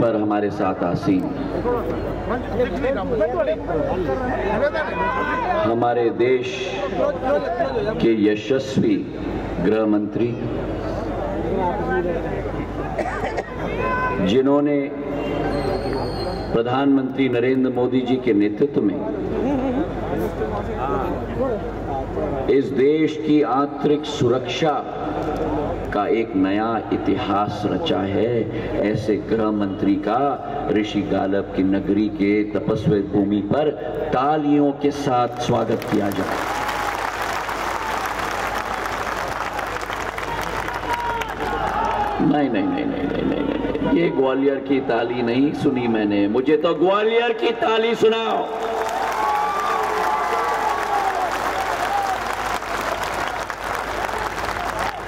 पर हमारे साथ आसीन। हमारे देश के यशस्वी गृह मंत्री, जिन्होंने प्रधानमंत्री नरेंद्र मोदी जी के नेतृत्व में इस देश की आंतरिक सुरक्षा का एक नया इतिहास रचा है। ऐसे गृह मंत्री का ऋषि गालब की नगरी के तपस्वी भूमि पर तालियों के साथ स्वागत किया जाए। नहीं नहीं नहीं नहीं नहीं नहीं नहीं। ये ग्वालियर की ताली नहीं सुनी मैंने। मुझे तो ग्वालियर की ताली सुनाओ।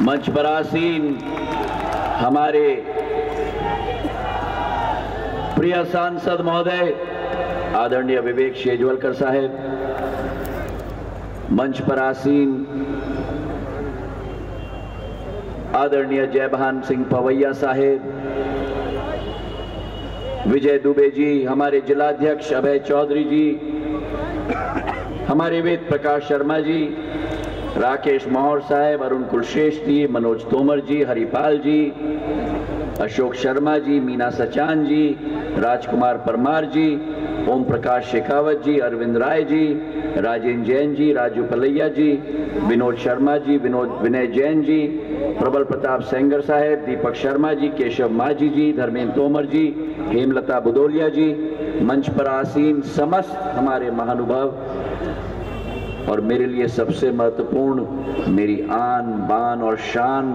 मंच पर आसीन हमारे प्रिय सांसद महोदय, आदरणीय विवेक शेजवलकर साहेब मंच पर आसीन आदरणीय जयभान सिंह पवैया साहेब, विजय दुबे जी, हमारे जिलाध्यक्ष अभय चौधरी जी, हमारे वेद प्रकाश शर्मा जी राकेश मौर साहेब, अरुण कुलश्रेष्ठ जी, मनोज तोमर जी, हरिपाल जी, अशोक शर्मा जी, मीना सचान जी, राजकुमार परमार जी ओम प्रकाश शेखावत जी, अरविंद राय जी राजेंद्र जैन जी, राजू पलैया जी, विनोद शर्मा जी, विनोद विनय जैन जी, प्रबल प्रताप सेंगर साहेब, दीपक शर्मा जी, केशव माझी जी, धर्मेंद्र तोमर जी, हेमलता बुदोलिया जी, मंच पर आसीन समस्त हमारे महानुभाव और मेरे लिए सबसे महत्वपूर्ण मेरी आन, बान और शान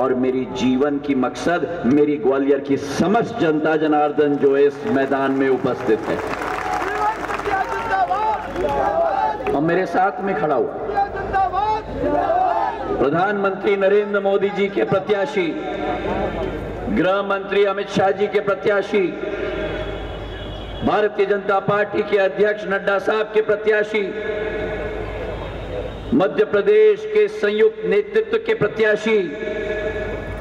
और मेरी जीवन की मकसद, मेरी ग्वालियर की समस्त जनता जनार्दन जो इस मैदान में उपस्थित है। और मेरे साथ में खड़ा हुआ प्रधानमंत्री नरेंद्र मोदी जी के प्रत्याशी, गृह मंत्री अमित शाह जी के प्रत्याशी, भारतीय जनता पार्टी के अध्यक्ष नड्डा साहब के प्रत्याशी मध्य प्रदेश के संयुक्त नेतृत्व के प्रत्याशी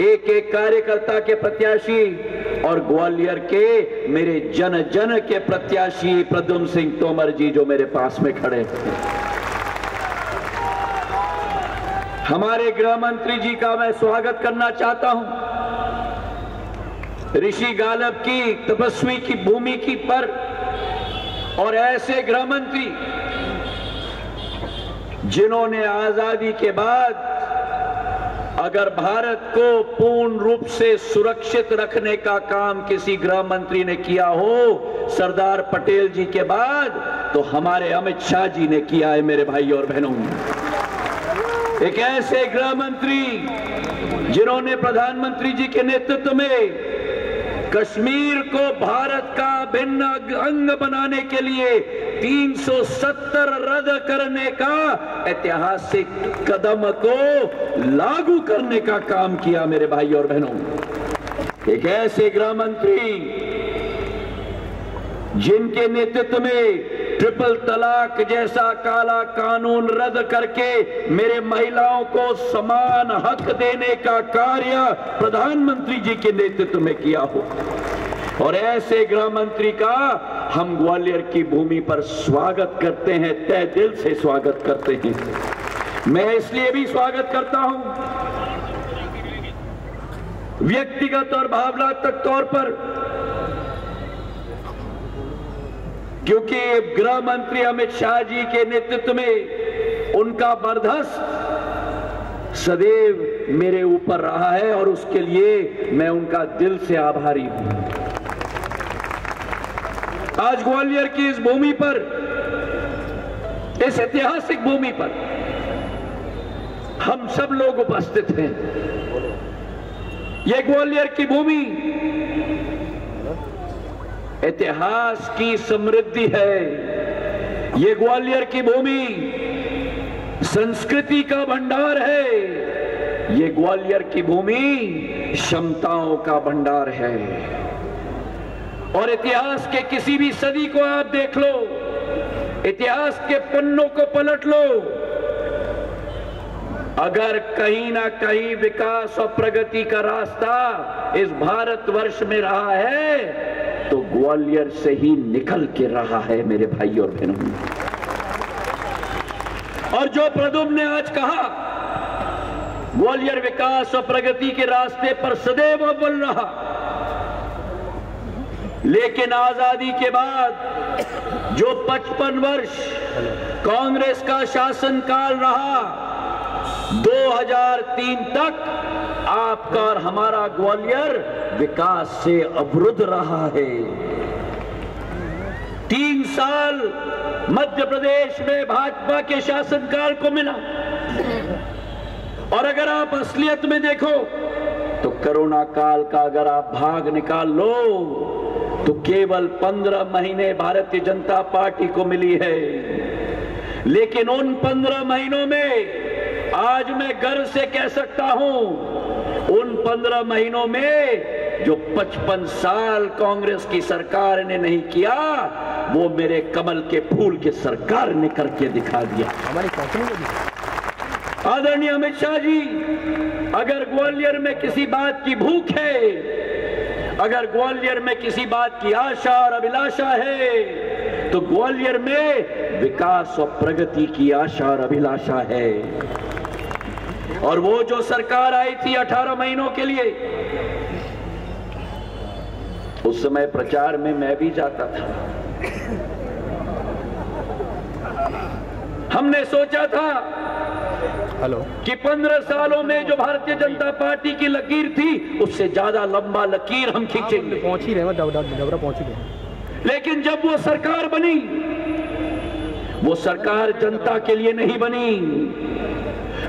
एक एक कार्यकर्ता के प्रत्याशी और ग्वालियर के मेरे जन जन के प्रत्याशी प्रद्युम सिंह तोमर जी जो मेरे पास में खड़े हमारे गृह मंत्री जी का मैं स्वागत करना चाहता हूँ। ऋषि गालब की तपस्वी की भूमि की पर और ऐसे गृह मंत्री जिन्होंने आज़ादी के बाद अगर भारत को पूर्ण रूप से सुरक्षित रखने का काम किसी गृह मंत्री ने किया हो, सरदार पटेल जी के बाद तो हमारे अमित शाह जी ने किया है, मेरे भाई और बहनों। एक ऐसे गृह मंत्री जिन्होंने प्रधानमंत्री जी के नेतृत्व में कश्मीर को भारत का भिन्न अंग बनाने के लिए 370 रद्द करने का ऐतिहासिक कदम को लागू करने का काम किया मेरे भाई और बहनों। एक ऐसे गृह मंत्री जिनके नेतृत्व में ट्रिपल तलाक जैसा काला कानून रद्द करके मेरे महिलाओं को समान हक देने का कार्य प्रधानमंत्री जी के नेतृत्व में किया हो। और ऐसे गृह मंत्री का हम ग्वालियर की भूमि पर स्वागत करते हैं, तय दिल से स्वागत करते हैं। मैं इसलिए भी स्वागत करता हूँ। व्यक्तिगत और भावनात्मक तौर पर, क्योंकि गृह मंत्री अमित शाह जी के नेतृत्व में उनका बर्धस सदैव मेरे ऊपर रहा है और उसके लिए मैं उनका दिल से आभारी हूँ। आज ग्वालियर की इस भूमि पर, इस ऐतिहासिक भूमि पर, हम सब लोग उपस्थित हैं। यह ग्वालियर की भूमि इतिहास की समृद्धि है। ये ग्वालियर की भूमि संस्कृति का भंडार है। ये ग्वालियर की भूमि क्षमताओं का भंडार है। और इतिहास के किसी भी सदी को आप देख लो, इतिहास के पन्नों को पलट लो। अगर कहीं ना कहीं विकास और प्रगति का रास्ता इस भारतवर्ष में रहा है तो ग्वालियर से ही निकल के रहा है मेरे भाई और बहनों। और जो प्रदुम ने आज कहा, ग्वालियर विकास और प्रगति के रास्ते पर सदैव अव्वल रहा। लेकिन आज़ादी के बाद जो 55 वर्ष कांग्रेस का शासनकाल रहा 2003 तक आपका और हमारा ग्वालियर विकास से अवरुद्ध रहा है। तीन साल मध्य प्रदेश में भाजपा के शासनकाल को मिला। और अगर आप असलियत में देखो तो कोरोना काल का अगर आप भाग निकाल लो तो केवल पंद्रह महीने भारतीय जनता पार्टी को मिली है। लेकिन उन पंद्रह महीनों में आज मैं गर्व से कह सकता हूँ उन पंद्रह महीनों में जो पचपन साल कांग्रेस की सरकार ने नहीं किया वो मेरे कमल के फूल के सरकार ने करके दिखा दिया। हमारी आदरणीय अमित शाह जी अगर ग्वालियर में किसी बात की भूख है अगर ग्वालियर में किसी बात की आशा और अभिलाषा है तो ग्वालियर में विकास और प्रगति की आशा और अभिलाषा है। और वो जो सरकार आई थी 18 महीनों के लिए, उस समय प्रचार में मैं भी जाता था। हमने सोचा था हेलो कि पंद्रह सालों में जो भारतीय जनता पार्टी की लकीर थी उससे ज़्यादा लंबा लकीर हम खींचेंगे। पहुँच ही रहे डबरा पहुँच ही रहे लेकिन जब वो सरकार बनी वो सरकार जनता के लिए नहीं बनी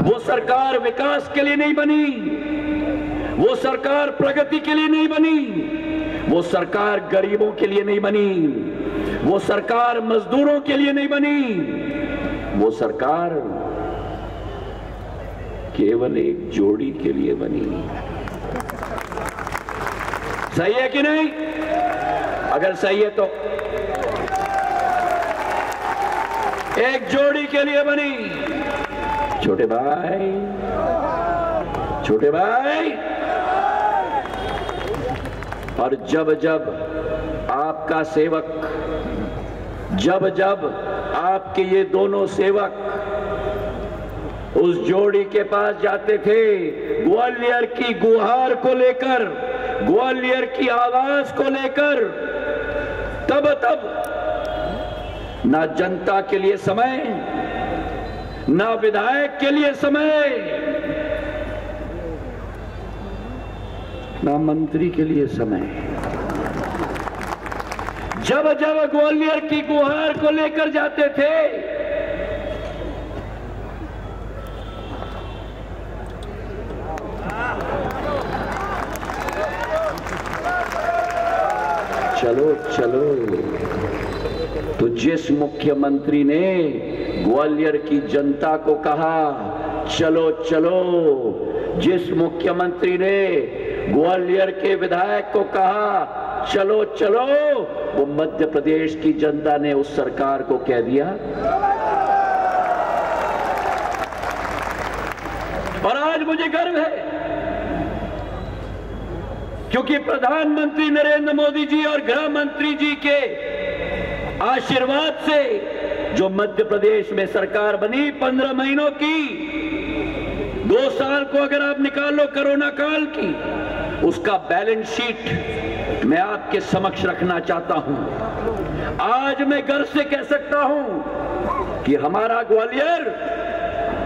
वो सरकार विकास के लिए नहीं बनी वो सरकार प्रगति के लिए नहीं बनी वो सरकार गरीबों के लिए नहीं बनी वो सरकार मजदूरों के लिए नहीं बनी वो सरकार केवल एक जोड़ी के लिए बनी। सही है कि नहीं? अगर सही है तो। एक जोड़ी के लिए बनी। छोटे भाई। छोटे भाई। और जब जब आपका सेवक, जब जब आपके ये दोनों सेवक उस जोड़ी के पास जाते थे, ग्वालियर की गुहार को लेकर, ग्वालियर की आवाज़ को लेकर। तब तब, ना जनता के लिए समय, ना विधायक के लिए समय, ना मंत्री के लिए समय। जब जब ग्वालियर की गुहार को लेकर जाते थे चलो चलो। तो जिस मुख्यमंत्री ने ग्वालियर की जनता को कहा, चलो चलो। जिस मुख्यमंत्री ने ग्वालियर के विधायक को कहा, चलो चलो, वो मध्य प्रदेश की जनता ने उस सरकार को कह दिया। और आज मुझे गर्व है क्योंकि प्रधानमंत्री नरेंद्र मोदी जी और गृह मंत्री जी के आशीर्वाद से जो मध्य प्रदेश में सरकार बनी पंद्रह महीनों की, दो साल को अगर आप निकाल लो कोरोना काल की, उसका बैलेंस शीट मैं आपके समक्ष रखना चाहता हूँ। आज मैं गर्व से कह सकता हूँ कि हमारा ग्वालियर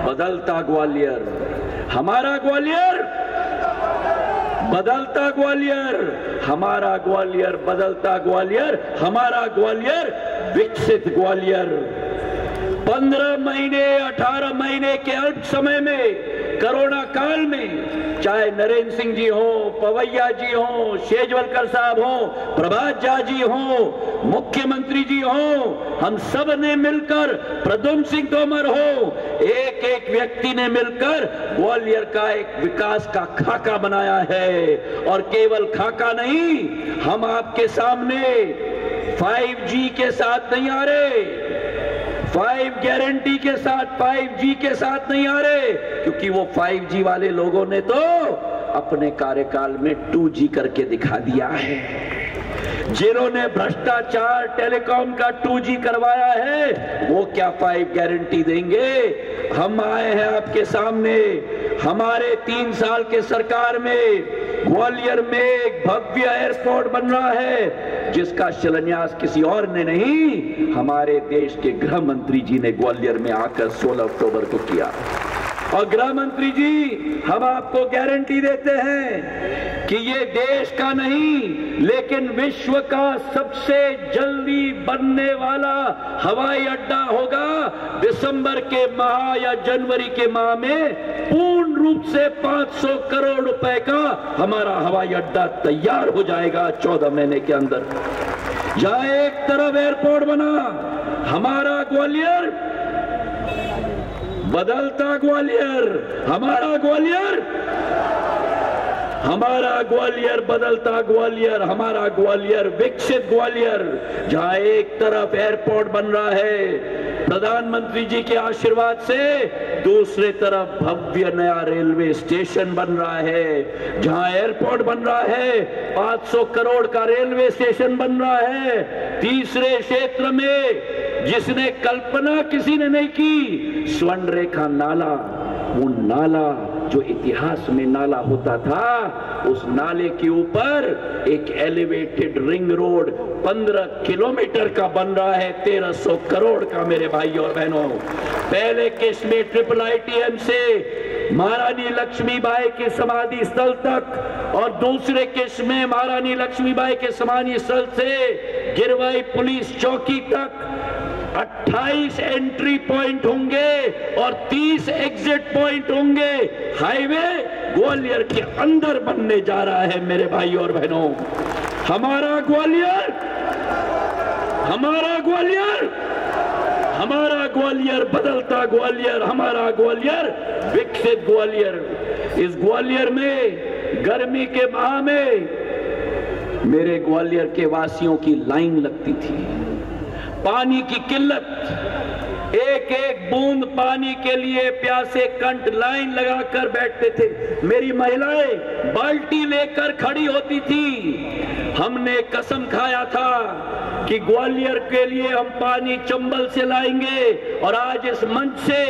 बदलता ग्वालियर। हमारा ग्वालियर बदलता ग्वालियर। हमारा ग्वालियर बदलता ग्वालियर, हमारा ग्वालियर विकसित ग्वालियर। पंद्रह महीने, अठारह महीने के अल्प समय में कोरोना काल में, चाहे नरेंद्र सिंह जी हो, पवैया जी हो, शेजवलकर साहब हो, प्रभात झा जी हो, मुख्यमंत्री जी हो, हम सबने मिलकर प्रदुम सिंह तोमर हो एक एक व्यक्ति ने मिलकर ग्वालियर का एक विकास का खाका बनाया है। और केवल खाका नहीं, हम आपके सामने 5G के साथ नहीं आ रहे फाइव गारंटी के साथ फाइव जी के साथ नहीं आ रहे, क्योंकि वो फाइव जी वाले लोगों ने तो अपने कार्यकाल में टू जी करके दिखा दिया है। जिन्होंने भ्रष्टाचार टेलीकॉम का 2G करवाया है, वो क्या फाइव गारंटी देंगे? हम आए हैं आपके सामने, हमारे तीन साल के सरकार में ग्वालियर में एक भव्य एयरपोर्ट बन रहा है। जिसका शिलान्यास किसी और ने नहीं, हमारे देश के गृह मंत्री जी ने ग्वालियर में आकर 16 अक्टूबर को किया। और गृह मंत्री जी, हम आपको गारंटी देते हैं कि ये देश का नहीं, लेकिन विश्व का सबसे जल्दी बनने वाला हवाई अड्डा होगा दिसंबर के माह या जनवरी के माह में पूर्ण रूप से 500 करोड़ रुपए का हमारा हवाई अड्डा तैयार हो जाएगा 14 महीने के अंदर। जहाँ एक तरफ़ एयरपोर्ट बना, हमारा ग्वालियर, बदलता ग्वालियर, हमारा ग्वालियर हमारा ग्वालियर बदलता ग्वालियर, हमारा ग्वालियर विकसित ग्वालियर। जहाँ एक तरफ़ एयरपोर्ट बन रहा है प्रधानमंत्री जी के आशीर्वाद से दूसरे तरफ़ भव्य नया रेलवे स्टेशन बन रहा है, जहाँ एयरपोर्ट बन रहा है 500 करोड़ का रेलवे स्टेशन बन रहा है। तीसरे क्षेत्र में जिसने कल्पना किसी ने नहीं की, स्वर्ण रेखा नाला, वो नाला जो इतिहास में नाला होता था, उस नाले के ऊपर एक एलिवेटेड रिंग रोड 15 किलोमीटर का बन रहा है 1300 करोड़ का मेरे भाई और बहनों। पहले केस में ट्रिपल आईटीएम से महारानी लक्ष्मीबाई के समाधि स्थल तक और दूसरे केस में महारानी लक्ष्मीबाई के समाधि स्थल से गिरवाई पुलिस चौकी तक 28 एंट्री पॉइंट होंगे और 30 एग्जिट पॉइंट होंगे। हाईवे ग्वालियर के अंदर बनने जा रहा है मेरे भाई और बहनों। हमारा ग्वालियर हमारा ग्वालियर हमारा ग्वालियर बदलता ग्वालियर, हमारा ग्वालियर विकसित ग्वालियर। इस ग्वालियर में, गर्मी के माह में मेरे ग्वालियर के वासियों की लाइन लगती थी। पानी की किल्लत। एक एक बूंद पानी के लिए प्यासे कंट लाइन लगाकर बैठते थे। मेरी महिलाएँ बाल्टी लेकर खड़ी होती थी। हमने कसम खाया था। कि ग्वालियर के लिए हम पानी चंबल से लाएँगे। और आज इस मंच से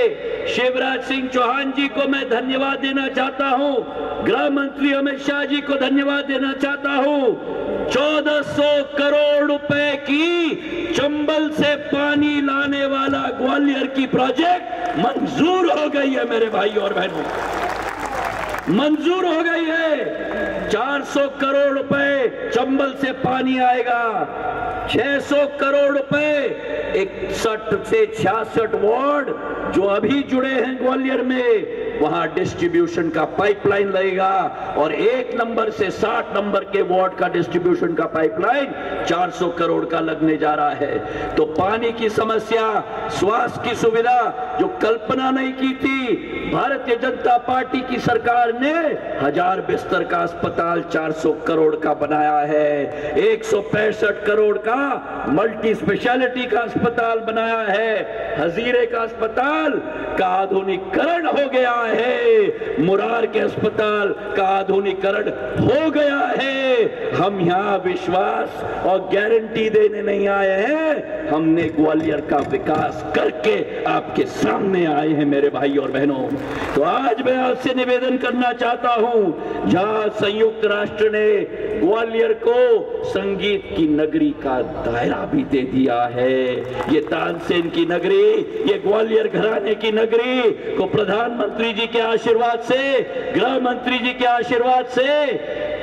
शिवराज सिंह चौहान जी को मैं धन्यवाद देना चाहता हूँ। गृह मंत्री अमित शाह जी को धन्यवाद देना चाहता हूँ। 1400 करोड़ रुपए की चंबल से पानी लाने वाला ग्वालियर की प्रोजेक्ट मंजूर हो गई है मेरे भाई और बहनों। मंजूर हो गई है। 400 करोड़ रुपए चंबल से पानी आएगा। 600 करोड़ रुपए इकसठ से छियासठ वार्ड जो अभी जुड़े हैं ग्वालियर में। वहाँ डिस्ट्रीब्यूशन का पाइपलाइन लगेगा और एक नंबर से 60 नंबर के वार्ड का डिस्ट्रीब्यूशन का पाइपलाइन 400 करोड़ का लगने जा रहा है। तो पानी की समस्या, स्वास्थ्य की सुविधा जो कल्पना नहीं की थी, भारतीय जनता पार्टी की सरकार ने हज़ार बिस्तर का अस्पताल 400 करोड़ का बनाया है। एक सौ पैंसठ करोड़ का मल्टी स्पेशलिटी का अस्पताल बनाया है। हजीरे का अस्पताल का आधुनिकरण हो गया है मुरार के अस्पताल का आधुनिकरण हो गया है। हम यहाँ विश्वास और गारंटी देने नहीं आए हैं। हमने ग्वालियर का विकास करके आपके सामने आए हैं मेरे भाई और बहनों। तो आज मैं आपसे निवेदन करना चाहता हूँ, जहाँ संयुक्त राष्ट्र ने ग्वालियर को संगीत की नगरी का दायरा भी दे दिया है। ये तानसेन की नगरी, ये ग्वालियर घराने की नगरी को प्रधानमंत्री जी के आशीर्वाद से गृह मंत्री जी के आशीर्वाद से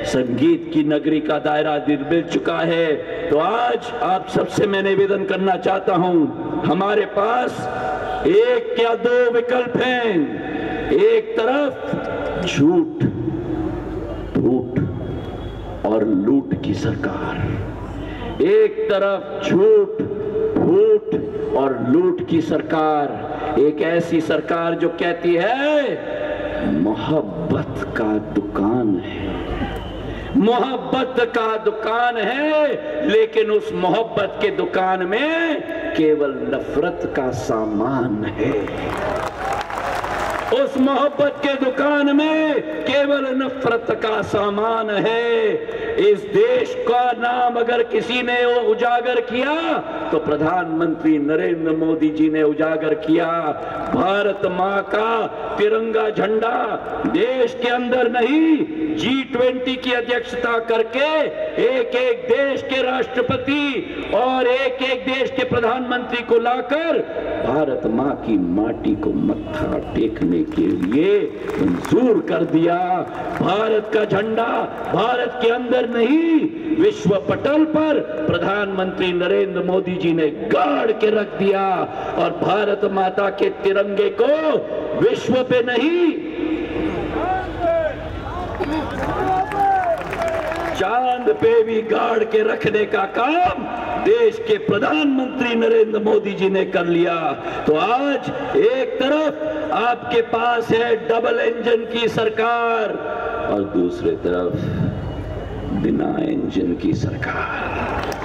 संगीत की नगरी का दायरा मिल चुका है। तो आज आप सबसे मैं निवेदन करना चाहता हूँ, हमारे पास एक या दो विकल्प हैं। एक तरफ़ झूठ और लूट की सरकार। एक तरफ़ झूठ, फूट और लूट की सरकार। एक ऐसी सरकार जो कहती है, मोहब्बत का दुकान है। मोहब्बत का दुकान है, लेकिन उस मोहब्बत के दुकान में केवल नफरत का सामान है। उस मोहब्बत के दुकान में केवल नफरत का सामान है। इस देश का नाम अगर किसी ने उजागर किया तो प्रधानमंत्री नरेंद्र मोदी जी ने उजागर किया। भारत माँ का तिरंगा झंडा देश के अंदर नहीं जी ट्वेंटी की अध्यक्षता करके एक एक देश के राष्ट्रपति और एक एक देश के प्रधानमंत्री को लाकर भारत माँ की माटी को मत्था टेकने के लिए मंजूर कर दिया। भारत का झंडा भारत के अंदर नहीं, विश्व पटल पर प्रधानमंत्री नरेंद्र मोदी जी ने गाड़ के रख दिया और भारत माता के तिरंगे को विश्व पे नहीं चाँद पे भी गाड़ के रखने का काम देश के प्रधानमंत्री नरेंद्र मोदी जी ने कर लिया। तो आज एक तरफ़ आपके पास है डबल इंजन की सरकार और दूसरे तरफ़ बिना इंजन की सरकार।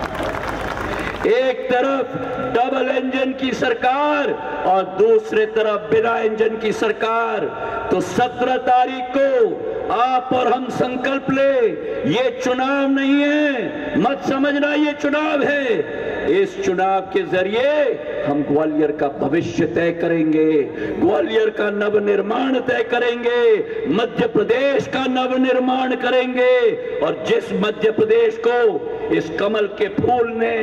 एक तरफ़ डबल इंजन की सरकार और दूसरे तरफ़ बिना इंजन की सरकार। तो सत्रह तारीख को आप और हम संकल्प ले। ये चुनाव नहीं है। मत समझना ये चुनाव है। इस चुनाव के ज़रिए हम ग्वालियर का भविष्य तय करेंगे। ग्वालियर का नव निर्माण तय करेंगे। मध्य प्रदेश का नव निर्माण करेंगे। और जिस मध्य प्रदेश को इस कमल के फूल ने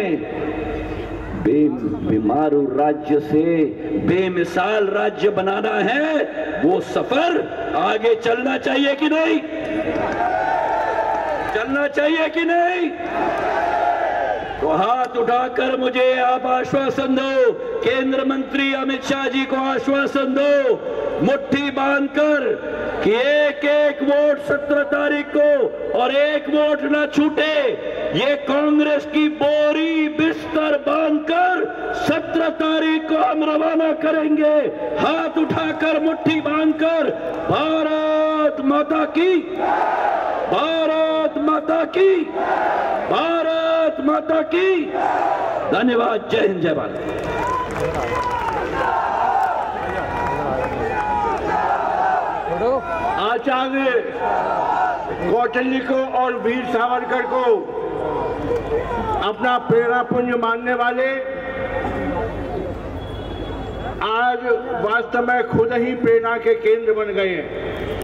बीमारू राज्य से बेमिसाल राज्य बनाना है, वो सफ़र आगे चलना चाहिए कि नहीं? चलना चाहिए कि नहीं? तो हाथ उठाकर मुझे आप आश्वासन दो, केंद्र मंत्री अमित शाह जी को आश्वासन दो, मुट्ठी बांधकर कि एक एक वोट सत्रह तारीख को और एक वोट ना छूटे। ये कांग्रेस की बोरी बिस्तर बांधकर सत्रह तारीख को हम रवाना करेंगे। हाथ उठाकर मुट्ठी बांधकर, भारत माता की, भारत माता की, भारत माता की। धन्यवाद, जय हिंद, जय भारत। आचार्य कौशल्य को और वीर सावरकर को अपना प्रेरणा पुंज मानने वाले, आज वास्तव में खुद ही प्रेरणा के केंद्र बन गए हैं।